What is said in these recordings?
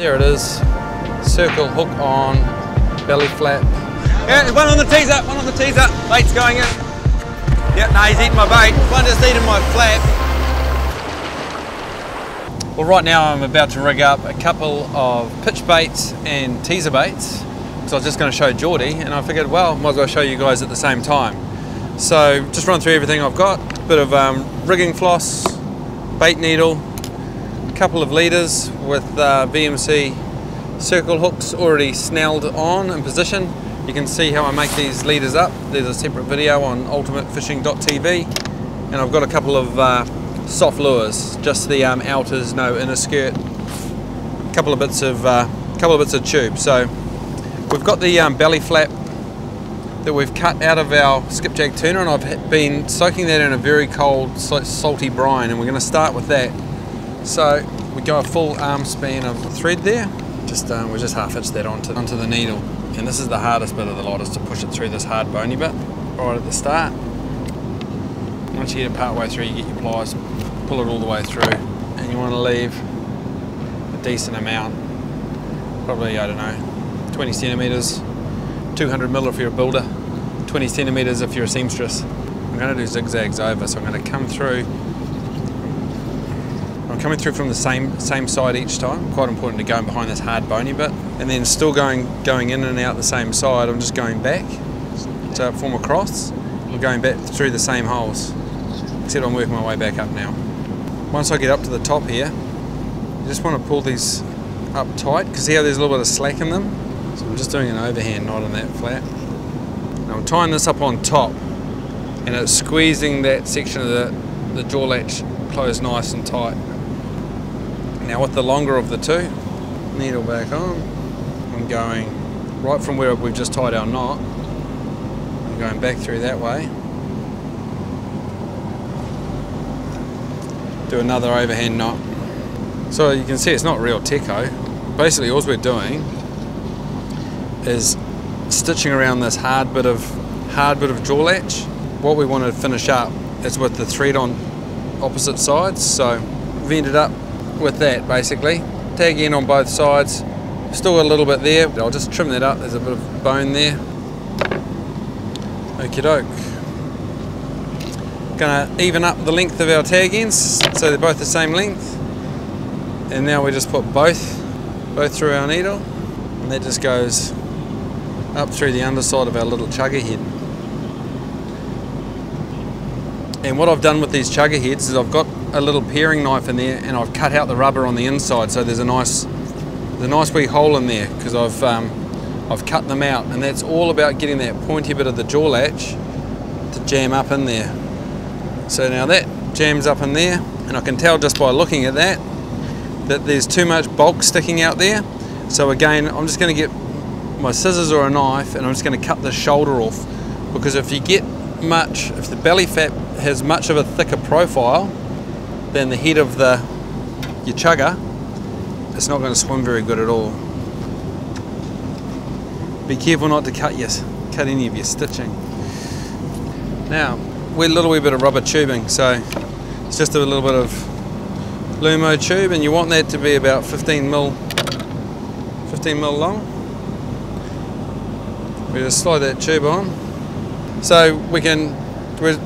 There it is, circle hook on, belly flap. Yeah, one on the teaser, one on the teaser. Bait's going in. Yeah, no, he's eating my bait. One just eating my flap. Well, right now I'm about to rig up a couple of pitch baits and teaser baits. So I was just going to show Geordie, and I figured, well, might as well show you guys at the same time. So just run through everything I've got. Bit of um, rigging floss, bait needle, couple of leaders with uh, VMC circle hooks already snelled on in position. You can see how I make these leaders up. There's a separate video on ultimatefishing.tv and I've got a couple of uh, soft lures, just the um, outers, no inner skirt, a couple of bits of uh, couple of bits of tube. So we've got the um, belly flap that we've cut out of our skipjack tuna and I've been soaking that in a very cold salty brine and we're going to start with that. So we go a full arm span of thread there, just um, we just half hitch that onto, onto the needle and this is the hardest bit of the lot is to push it through this hard bony bit right at the start. Once you get it part way through you get your pliers, pull it all the way through and you want to leave a decent amount, probably I don't know, 20 centimetres 200 mil if you're a builder, 20 centimeters if you're a seamstress. I'm going to do zigzags over, so I'm going to come through. I'm coming through from the same same side each time. Quite important to go in behind this hard bony bit, and then still going going in and out the same side. I'm just going back to form a cross. We're going back through the same holes, except I'm working my way back up now. Once I get up to the top here, you just want to pull these up tight because how there's a little bit of slack in them so I'm just doing an overhand knot on that flat. Now I'm tying this up on top and it's squeezing that section of the, the jaw latch closed nice and tight. Now with the longer of the two, needle back on, I'm going right from where we've just tied our knot, I'm going back through that way. Do another overhand knot. So you can see it's not real techo. Basically all we're doing is stitching around this hard bit of hard bit of jaw latch. What we want to finish up is with the thread on opposite sides. So we've ended up with that basically. Tag in on both sides. Still got a little bit there. I'll just trim that up. There's a bit of bone there. Okie doke. Gonna even up the length of our tag ends so they're both the same length. And now we just put both both through our needle and that just goes up through the underside of our little chugger head. And what I've done with these chugger heads is I've got a little paring knife in there and I've cut out the rubber on the inside so there's a nice a nice wee hole in there because I've um, I've cut them out and that's all about getting that pointy bit of the jaw latch to jam up in there. So now that jams up in there and I can tell just by looking at that that there's too much bulk sticking out there. So again, I'm just going to get my scissors or a knife and I'm just going to cut the shoulder off because if you get much, if the belly fat has much of a thicker profile than the head of the your chugger, it's not going to swim very good at all. Be careful not to cut your, cut any of your stitching. Now, we're a little wee bit of rubber tubing, so it's just a little bit of Lumo tube and you want that to be about 15 mil 15 mil long we just slide that tube on. So we can,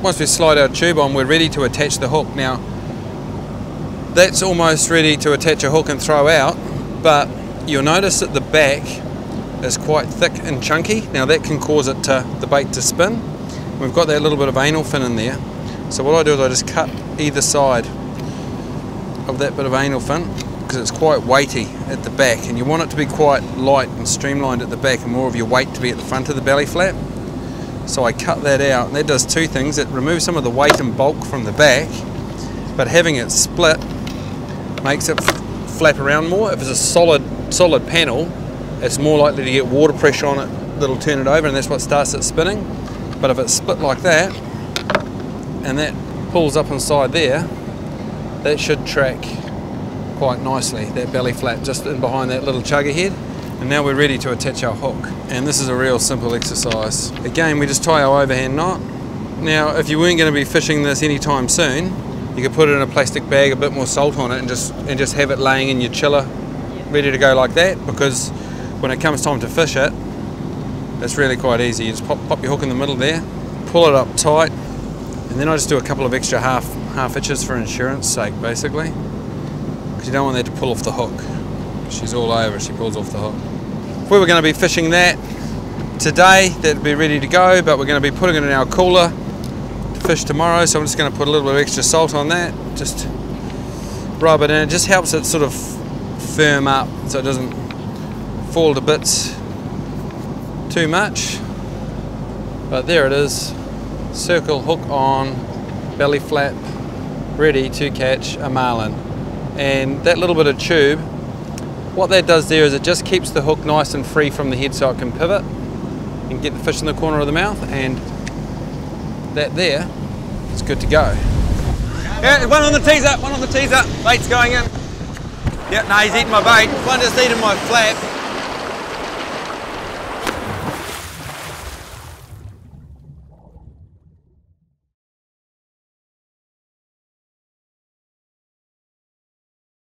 once we slide our tube on, we're ready to attach the hook. Now, that's almost ready to attach a hook and throw out, but you'll notice that the back is quite thick and chunky. Now that can cause it to, the bait to spin. We've got that little bit of anal fin in there. So what I do is I just cut either side of that bit of anal fin because it's quite weighty at the back and you want it to be quite light and streamlined at the back and more of your weight to be at the front of the belly flap. So I cut that out and that does two things. It removes some of the weight and bulk from the back but having it split makes it flap around more. If it's a solid solid panel it's more likely to get water pressure on it that'll turn it over and that's what starts it spinning. But if it's split like that and that pulls up inside there that should track quite nicely, that belly flap just in behind that little chugger head. And now we're ready to attach our hook. And this is a real simple exercise. Again, we just tie our overhand knot. Now, if you weren't going to be fishing this anytime soon, you could put it in a plastic bag, a bit more salt on it, and just and just have it laying in your chiller ready to go like that because when it comes time to fish it, it's really quite easy. You just pop, pop your hook in the middle there, pull it up tight, and then I just do a couple of extra half half hitches for insurance sake, basically, because you don't want that to pull off the hook. She's all over. She pulls off the hook. If we were going to be fishing that today, that'd be ready to go, but we're going to be putting it in our cooler to fish tomorrow. So I'm just going to put a little bit of extra salt on that, just rub it in. It just helps it sort of firm up so it doesn't fall to bits too much. But there it is. Circle hook on, belly flap, ready to catch a marlin. And that little bit of tube, what that does there is it just keeps the hook nice and free from the head so it can pivot and get the fish in the corner of the mouth and that there is good to go. Yeah, one on the teaser, one on the teaser. Bait's going in. Yeah, no, he's eating my bait. One just eating my flap.